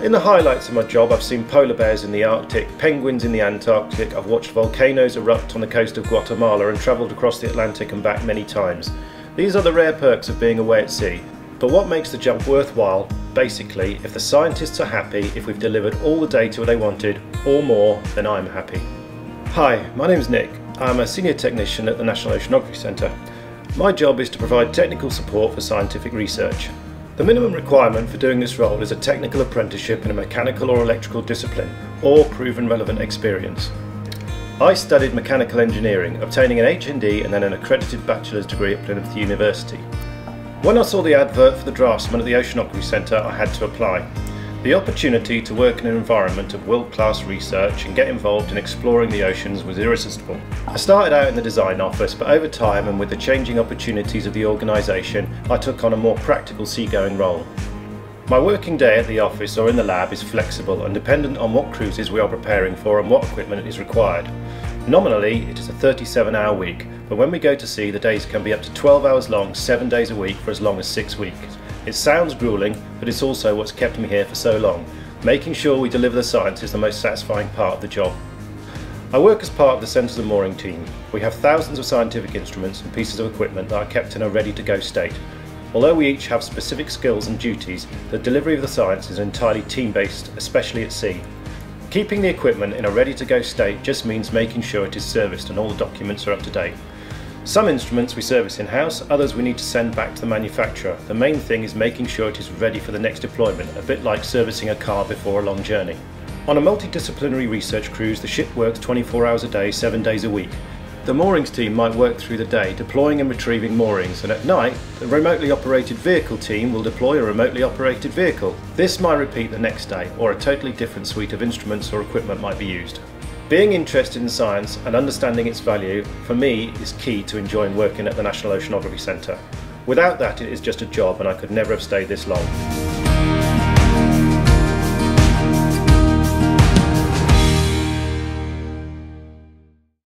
In the highlights of my job I've seen polar bears in the Arctic, penguins in the Antarctic, I've watched volcanoes erupt on the coast of Guatemala and travelled across the Atlantic and back many times. These are the rare perks of being away at sea. But what makes the jump worthwhile? Basically, if the scientists are happy, if we've delivered all the data they wanted, or more, then I'm happy. Hi, my name's Nick. I'm a senior technician at the National Oceanography Centre. My job is to provide technical support for scientific research. The minimum requirement for doing this role is a technical apprenticeship in a mechanical or electrical discipline, or proven relevant experience. I studied mechanical engineering, obtaining an HND and then an accredited bachelor's degree at Plymouth University. When I saw the advert for the draftsman at the Oceanography Centre, I had to apply. The opportunity to work in an environment of world-class research and get involved in exploring the oceans was irresistible. I started out in the design office, but over time and with the changing opportunities of the organisation, I took on a more practical seagoing role. My working day at the office or in the lab is flexible and dependent on what cruises we are preparing for and what equipment is required. Nominally, it is a 37 hour week, but when we go to sea, the days can be up to 12 hours long, 7 days a week for as long as 6 weeks. It sounds grueling, but it's also what's kept me here for so long. Making sure we deliver the science is the most satisfying part of the job. I work as part of the Centres of Mooring team. We have thousands of scientific instruments and pieces of equipment that are kept in a ready-to-go state. Although we each have specific skills and duties, the delivery of the science is entirely team-based, especially at sea. Keeping the equipment in a ready-to-go state just means making sure it is serviced and all the documents are up to date. Some instruments we service in-house, others we need to send back to the manufacturer. The main thing is making sure it is ready for the next deployment, a bit like servicing a car before a long journey. On a multidisciplinary research cruise, the ship works 24 hours a day, 7 days a week. The moorings team might work through the day, deploying and retrieving moorings, and at night, the remotely operated vehicle team will deploy a remotely operated vehicle. This might repeat the next day, or a totally different suite of instruments or equipment might be used. Being interested in science and understanding its value, for me, is key to enjoying working at the National Oceanography Centre. Without that, it is just a job and I could never have stayed this long.